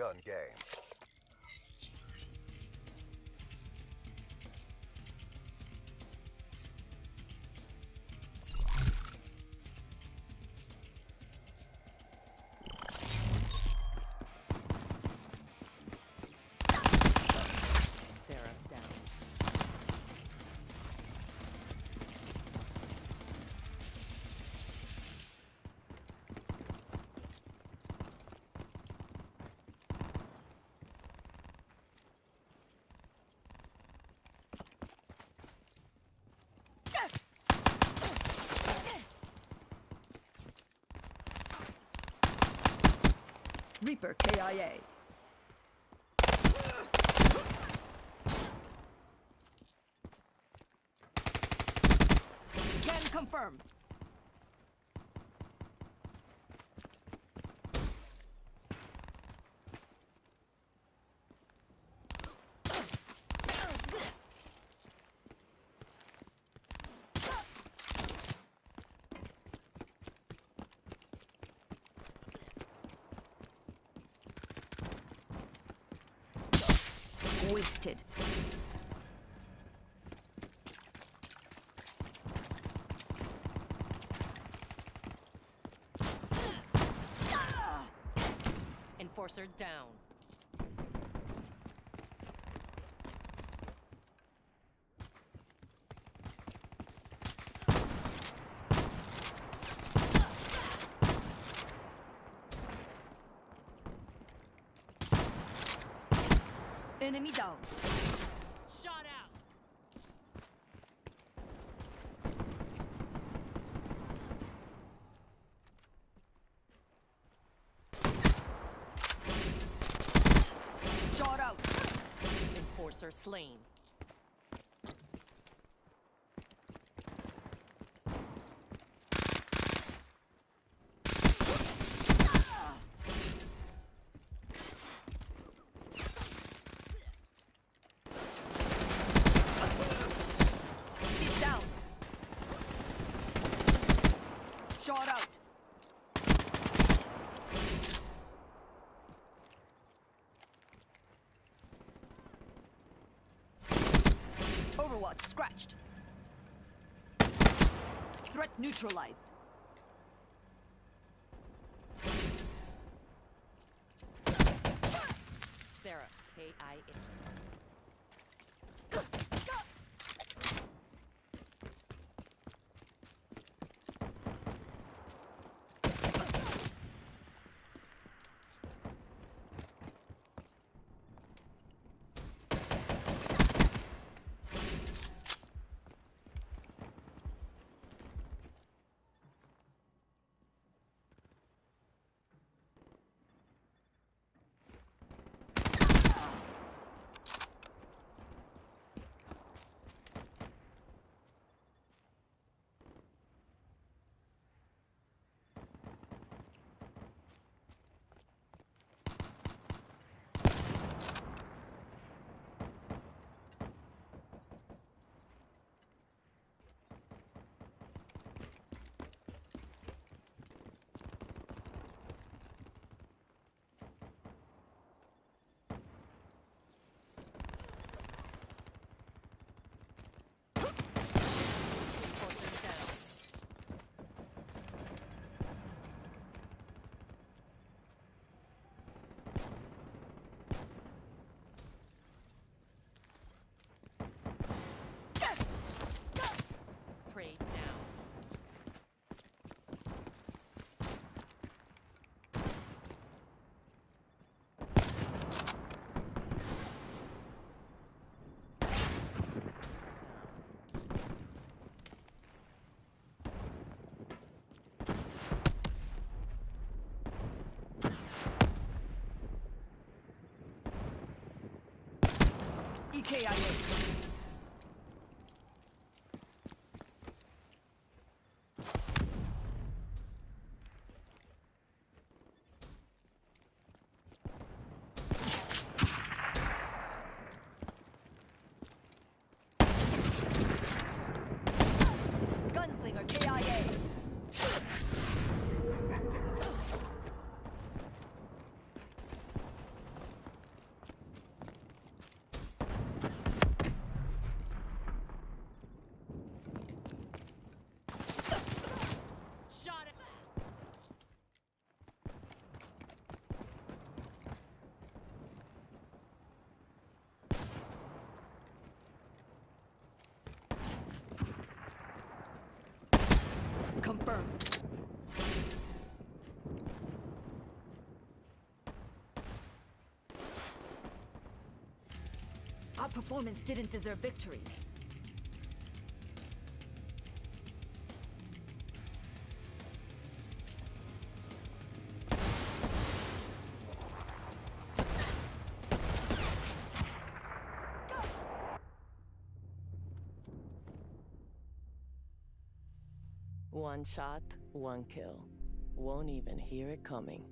gun game. Reaper KIA. Can confirm. Wasted. Enforcer down. Enemy down. Shot out. Shot out. Enforcer slain. She's down. Shot out. Overwatch scratched. Threat neutralized. Seraph K-I-N. KIA. Performance didn't deserve victory. One shot, one kill. Won't even hear it coming.